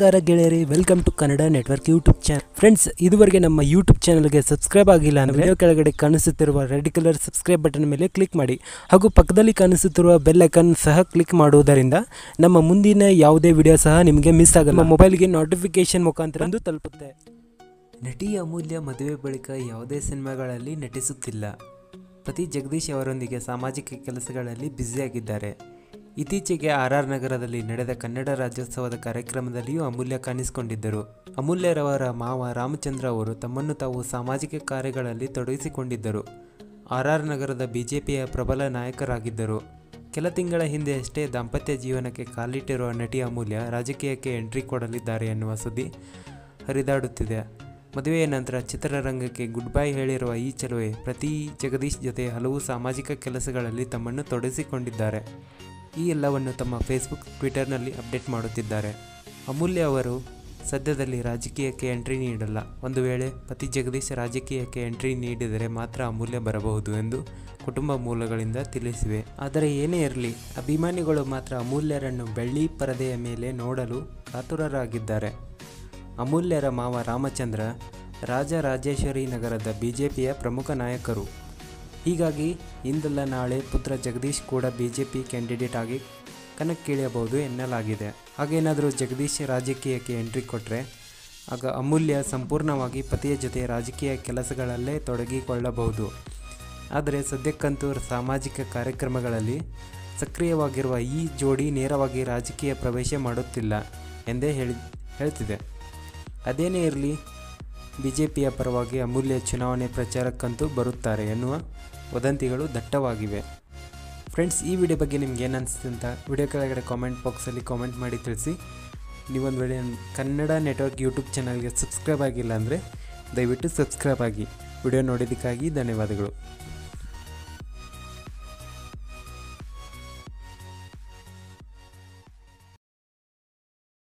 ನಮಸ್ಕಾರ ಗೆಳೆಯರಿ welcome to Kannada network YouTube channel friends ಇದುವರೆಗೆ ನಮ್ಮ ಯೂಟ್ಯೂಬ್ ಚಾನಲ್ಗೆ ಸಬ್ಸ್ಕ್ರೈಬ್ ಆಗಿಲ್ಲ ಅಂದರೆ ವಿಡಿಯೋ ಕೆಳಗಡೆ ಕಾಣಿಸುತ್ತಿರುವ ರೆಡ್ ಕಲರ್ ಸಬ್ಸ್ಕ್ರೈಬ್ ಬಟನ್ ಮೇಲೆ ಕ್ಲಿಕ್ ಮಾಡಿ. ಹಾಗೂ ಪಕ್ಕದಲ್ಲಿ ಕಾಣಿಸುತ್ತಿರುವ ಬೆಲ್ ಐಕನ್ ಸಹ ಕ್ಲಿಕ್ ಮಾಡುವುದರಿಂದ ನಮ್ಮ ಮುಂದಿನ ಯಾವುದೇ ವಿಡಿಯೋ ಸಹ ನಿಮಗೆ ಮಿಸ್ ಆಗಲ್ಲ. ಮೊಬೈಲ್ಗೆ ನೋಟಿಫಿಕೇಶನ್ ಮುಖಾಂತರ ಒಂದು ತಲುಪುತ್ತೆ. ನಟಿ ಅಮೂಲ್ಯ ಮದುವೆ ಬಳಿಕ ಯಾವುದೇ ಸಿನಿಮಾಗಳಲ್ಲಿ ನಟಿಸುತ್ತಿಲ್ಲ. ಪತಿ ಜಗದೀಶ್ ಅವರೊಂದಿಗೆ ಸಾಮಾಜಿಕ ಕೆಲಸಗಳಲ್ಲಿ ಬ್ಯುಸಿಯಾಗಿದ್ದಾರೆ ಇತ್ತೀಚೆಗೆ ಆರ್ ಆರ್ ನಗರದಲ್ಲಿ ನಡೆದ ಕನ್ನಡ ರಾಜ್ಯೋತ್ಸವದ ಕಾರ್ಯಕ್ರಮದಲ್ಲಿಯೂ ಅಮೂಲ್ಯ ಕಾಣಿಸಿಕೊಂಡಿದ್ದರು. ಅಮೂಲ್ಯರವರ ಮಾವ ರಾಮಚಂದ್ರ ಅವರು ತಮ್ಮನ್ನು ತಾವು ಸಾಮಾಜಿಕ ಕಾರ್ಯಗಳಲ್ಲಿ ತೊಡಗಿಸಿಕೊಂಡಿದ್ದರು. ಆರ್ ಆರ್ ನಗರದ ಬಿಜೆಪಿಯ ಪ್ರಬಲ ನಾಯಕರಾಗಿದ್ದರು. ಕೆಲ ತಿಂಗಳ ಹಿಂದೆಯಷ್ಟೇ ದಾಂಪತ್ಯ ಜೀವನಕ್ಕೆ ಕಾಲಿಟ್ಟಿರುವ ನಟಿ ಅಮೂಲ್ಯ ರಾಜಕೀಯಕ್ಕೆ ಎಂಟ್ರಿ ಕೊಡಲಿದ್ದಾರೆ ಎನ್ನುವ ಸುದ್ದಿ ಹರಿದಾಡುತ್ತಿದೆ. ಮದುವೆಯ ನಂತರ ಚಿತ್ರರಂಗಕ್ಕೆ ಗುಡ್ ಬೈ ಹೇಳಿರುವ ಈ ಚಲುವೆ, ಪ್ರತಿ ಜಗದೀಶ್ ಜೊತೆ ಹಲವು ಸಾಮಾಜಿಕ ಕೆಲಸಗಳಲ್ಲಿ ತಮ್ಮನ್ನು ತೊಡಗಿಸಿಕೊಂಡಿದ್ದಾರೆ. ಈ ಎಲ್ಲವನ್ನು ತಮ್ಮ ಫೇಸ್ಬುಕ್, ಟ್ವಿಟರ್ನಲ್ಲಿ ಅಪ್ಡೇಟ್ ಮಾಡುತ್ತಿದ್ದಾರೆ. ಅಮೂಲ್ಯ ಅವರು, ಸದ್ಯದಲ್ಲಿ ರಾಜಕೀಯಕ್ಕೆ ಎಂಟ್ರಿ ನೀಡಲ್ಲ. ಒಂದು ವೇಳೆ ಪತಿ ಜಗದೀಶ್ ರಾಜಕೀಯಕ್ಕೆ ಎಂಟ್ರಿ ನೀಡಿದರೆ ಮಾತ್ರ ಅಮೂಲ್ಯ ಬರಬಹುದು ಎಂದು ಕುಟುಂಬ ಮೂಲಗಳಿಂದ ತಿಳಿಸಿವೆ. ಆದರೆ ಏನೇ ಇರಲಿ, ಅಭಿಮಾನಿಗಳು ಮಾತ್ರ ಅಮೂಲ್ಯರನ್ನು ಬೆಳ್ಳಿ ಪರದೆಯ ಮೇಲೆ ನೋಡಲು ಕಾತುರರಾಗಿದ್ದಾರೆ. ಅಮೂಲ್ಯರ ಮಾವ ರಾಮಚಂದ್ರ ರಾಜರಾಜೇಶ್ವರಿ ನಗರದ ಬಿಜೆಪಿಯ ಪ್ರಮುಖ ನಾಯಕರು. ಹೀಗಾಗಿ ಇಂದಲ್ಲ ನಾಳೆ ಪುತ್ರ ಜಗದೀಶ್ ಕೂಡ ಬಿ ಜೆ ಪಿ ಕ್ಯಾಂಡಿಡೇಟ್ ಆಗಿ ಕಣಕ್ಕಿಳಿಯಬಹುದು ಎನ್ನಲಾಗಿದೆ. ಹಾಗೇನಾದರೂ ಜಗದೀಶ್ ರಾಜಕೀಯಕ್ಕೆ ಎಂಟ್ರಿ ಕೊಟ್ಟರೆ ಆಗ ಅಮೂಲ್ಯ ಸಂಪೂರ್ಣವಾಗಿ ಪತಿಯ ಜೊತೆ ರಾಜಕೀಯ ಕೆಲಸಗಳಲ್ಲೇ ತೊಡಗಿಕೊಳ್ಳಬಹುದು. ಆದರೆ ಸದ್ಯಕ್ಕಂತೂ ಸಾಮಾಜಿಕ ಕಾರ್ಯಕ್ರಮಗಳಲ್ಲಿ ಸಕ್ರಿಯವಾಗಿರುವ ಈ ಜೋಡಿ ನೇರವಾಗಿ ರಾಜಕೀಯ ಪ್ರವೇಶ ಮಾಡುತ್ತಿಲ್ಲ ಎಂದೇ ಹೇಳಿ, ಹೇಳ್ತಿದೆ. ಅದೇನೇ ಇರಲಿ ಬಿ ಜೆ ಪಿಯ ಪರವಾಗಿ ಅಮೂಲ್ಯ ಚುನಾವಣೆ ಪ್ರಚಾರಕ್ಕಂತೂ ಬರುತ್ತಾರೆ ಎನ್ನುವ ವದಂತಿಗಳು ದಟ್ಟವಾಗಿವೆ. ಫ್ರೆಂಡ್ಸ್, ಈ ವಿಡಿಯೋ ಬಗ್ಗೆ ನಿಮ್ಗೆ ಏನು ಅಂತ ವಿಡಿಯೋ ಕೆಳಗಡೆ ಕಾಮೆಂಟ್ ಬಾಕ್ಸಲ್ಲಿ ಕಾಮೆಂಟ್ ಮಾಡಿ ತಿಳಿಸಿ. ನೀವೊಂದು ವೇಳೆ ಕನ್ನಡ ನೆಟ್ವರ್ಕ್ ಯೂಟ್ಯೂಬ್ ಚಾನಲ್ಗೆ ಸಬ್ಸ್ಕ್ರೈಬ್ ಆಗಿಲ್ಲ ಅಂದರೆ ದಯವಿಟ್ಟು ಸಬ್ಸ್ಕ್ರೈಬ್ ಆಗಿ. ವಿಡಿಯೋ ನೋಡಿದ್ದಕ್ಕಾಗಿ ಧನ್ಯವಾದಗಳು.